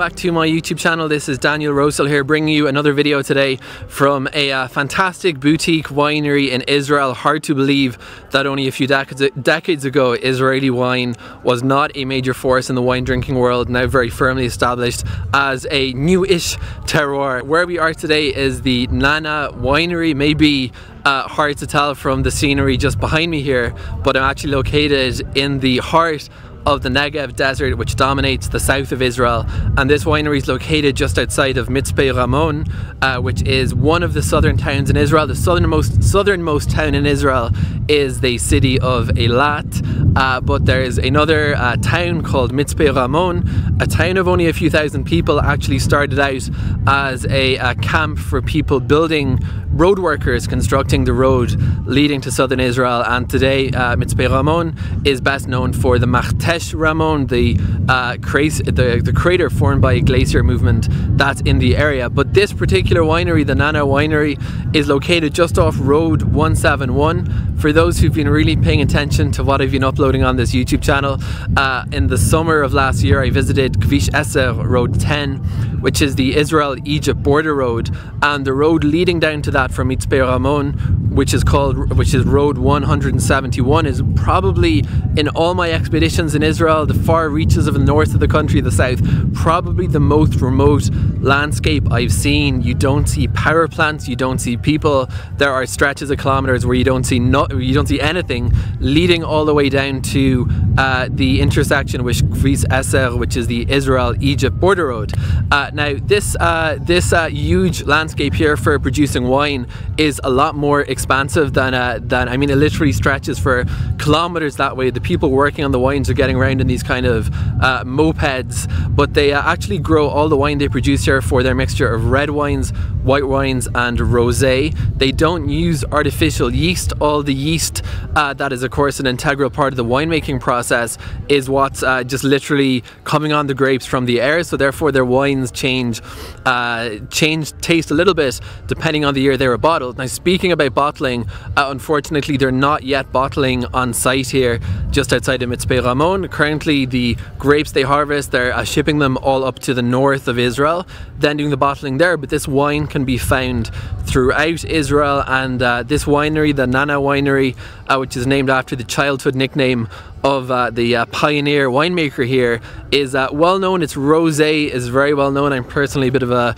back to my YouTube channel. This is Daniel Rosehill here bringing you another video today from a uh, fantastic boutique winery in Israel. Hard to believe that only a few decades, decades ago Israeli wine was not a major force in the wine drinking world, now very firmly established as a new-ish terroir. Where we are today is the Nana Winery, maybe uh, hard to tell from the scenery just behind me here, but I'm actually located in the heart of the Negev desert which dominates the south of Israel and this winery is located just outside of Mitzpe Ramon uh, which is one of the southern towns in Israel. The southernmost, southernmost town in Israel is the city of Eilat uh, but there's another uh, town called Mitzpe Ramon a town of only a few thousand people actually started out as a, a camp for people building road workers constructing the road leading to southern Israel and today uh, Mitzpe Ramon is best known for the Machtesh Ramon, the, uh, the, the crater formed by a glacier movement that's in the area. But this particular winery, the Nana Winery, is located just off Road 171. For those who've been really paying attention to what I've been uploading on this YouTube channel, uh, in the summer of last year I visited Kvish Eser Road 10, which is the Israel-Egypt border road, and the road leading down to that from Mitzpe Ramon, which is called, which is Road 171, is probably in all my expeditions in Israel, the far reaches of the north of the country, the south, probably the most remote landscape I've seen. You don't see power plants, you don't see people. There are stretches of kilometers where you don't see not, you don't see anything, leading all the way down to uh, the intersection with Kvish Eser, which is the Israel-Egypt border road. Uh, now, this uh, this uh, huge landscape here for producing wine is a lot more expansive than, uh, than I mean it literally stretches for kilometers that way. The people working on the wines are getting around in these kind of uh, mopeds but they uh, actually grow all the wine they produce here for their mixture of red wines, white wines and rosé. They don't use artificial yeast. All the yeast uh, that is of course an integral part of the winemaking process is what's uh, just literally coming on the grapes from the air so therefore their wines change uh, change taste a little bit depending on the year they were bottled. Now speaking about bottling, uh, unfortunately they're not yet bottling on site here just outside of Mitzpe Ramon. Currently the grapes they harvest, they're uh, shipping them all up to the north of Israel, then doing the bottling there, but this wine can be found throughout Israel and uh, this winery, the Nana Winery, uh, which is named after the childhood nickname of uh, the uh, pioneer winemaker here is uh, well known. It's rosé is very well known. I'm personally a bit of a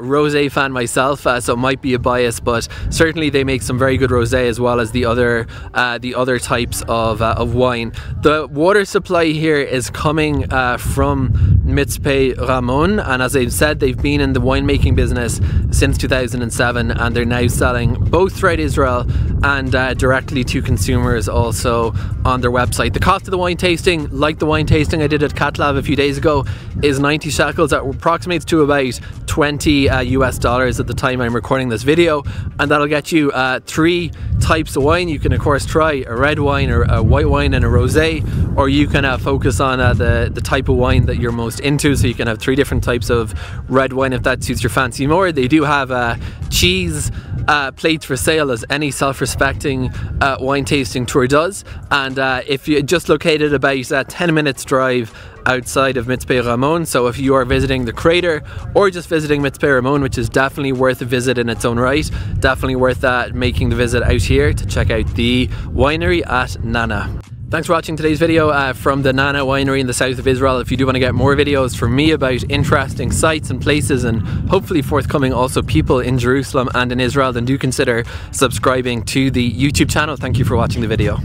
rosé fan myself, uh, so it might be a bias, but certainly they make some very good rosé as well as the other uh, the other types of uh, of wine. The water supply here is coming from Mitzpe Ramon, and as I've said, they've been in the winemaking business since 2007, and they're now selling both throughout Israel and directly to consumers also on their website. The cost of the wine tasting, like the wine tasting I did at Katlav a few days ago, is 90 shekels. That approximates to about 20 uh, US dollars at the time I'm recording this video, and that'll get you uh, three types of wine. You can of course try a red wine or a white wine and a rosé, or you can uh, focus on uh, the the type of wine that you're most into. So you can have three different types of red wine if that suits your fancy more. They do have uh, cheese uh, plates for sale as any self-respecting uh, wine tasting tour does and uh, if you're just located about uh, 10 minutes drive outside of Mitzpe Ramon so if you are visiting the crater or just visiting Mitzpe Ramon which is definitely worth a visit in its own right definitely worth that making the visit out here to check out the winery at Nana. Thanks for watching today's video uh, from the Nana Winery in the south of Israel. If you do want to get more videos from me about interesting sites and places and hopefully forthcoming also people in Jerusalem and in Israel, then do consider subscribing to the YouTube channel. Thank you for watching the video.